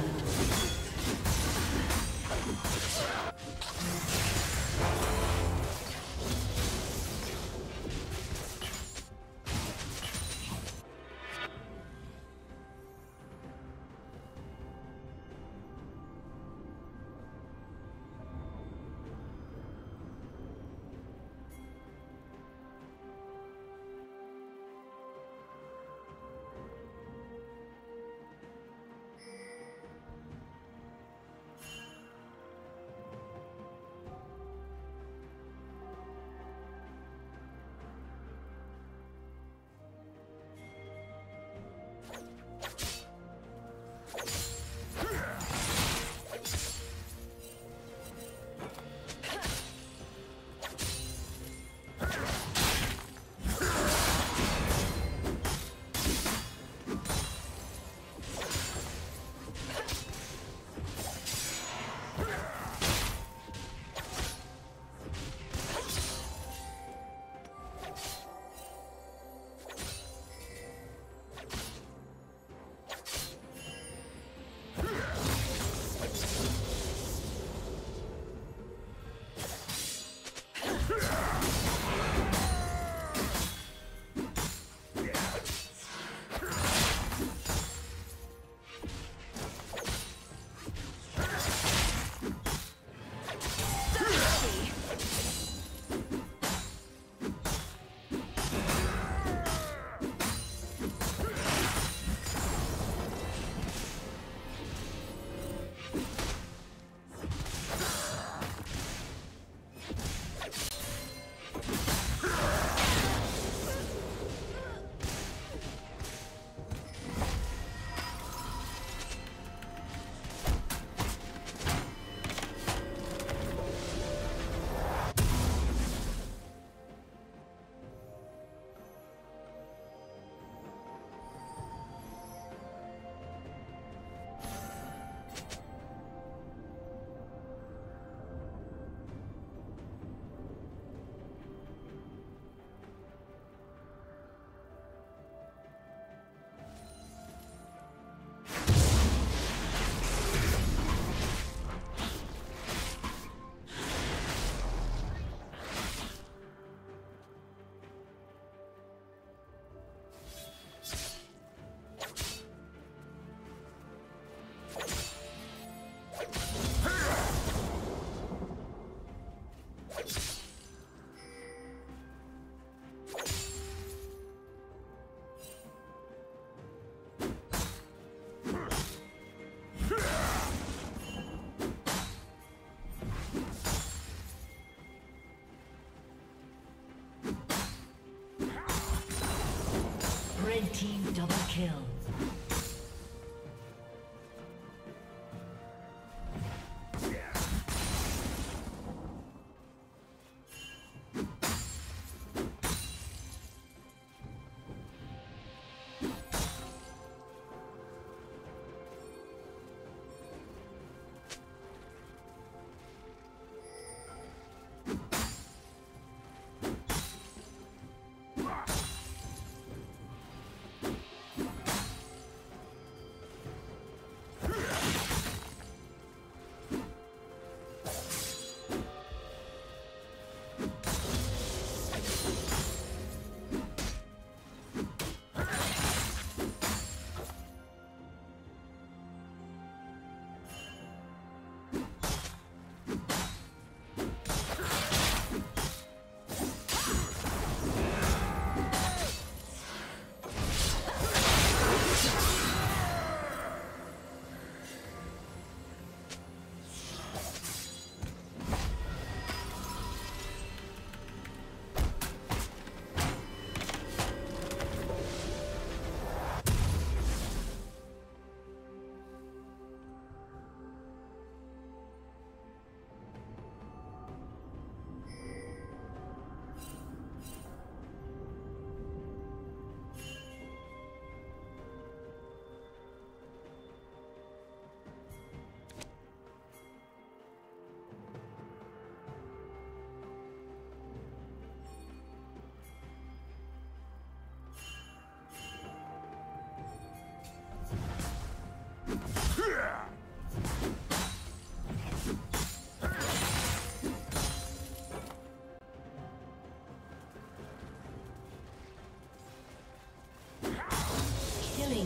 blood. Double kill.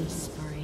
Whispering.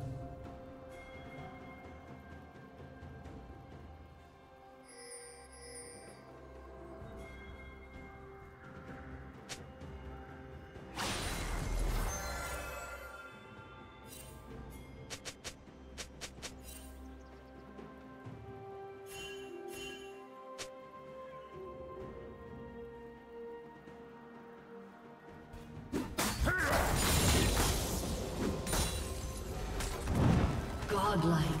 Godlike.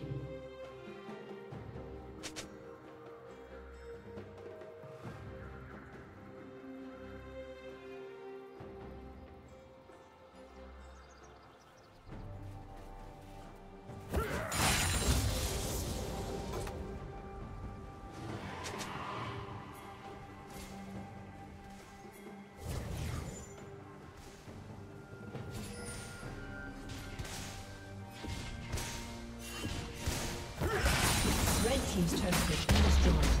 Has been destroyed.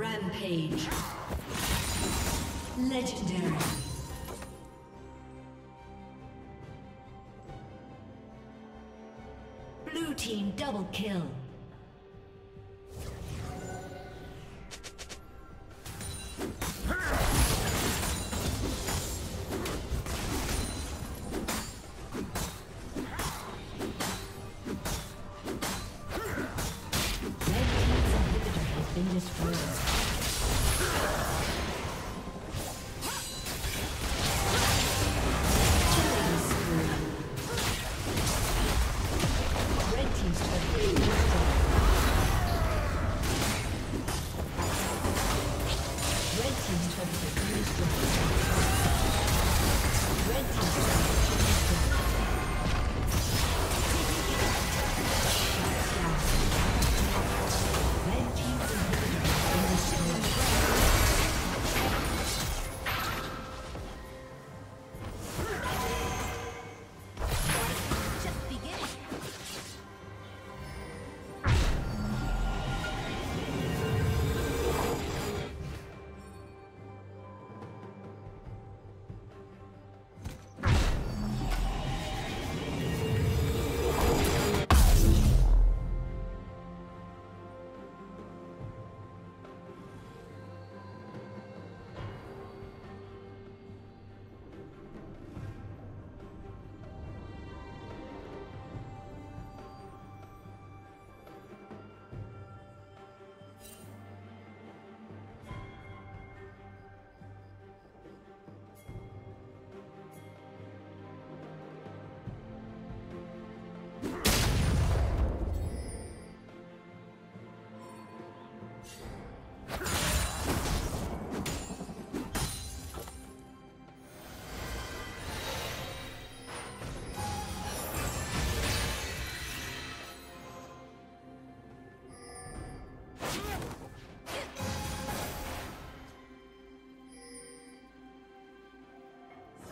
Rampage. Legendary. Blue team double kill.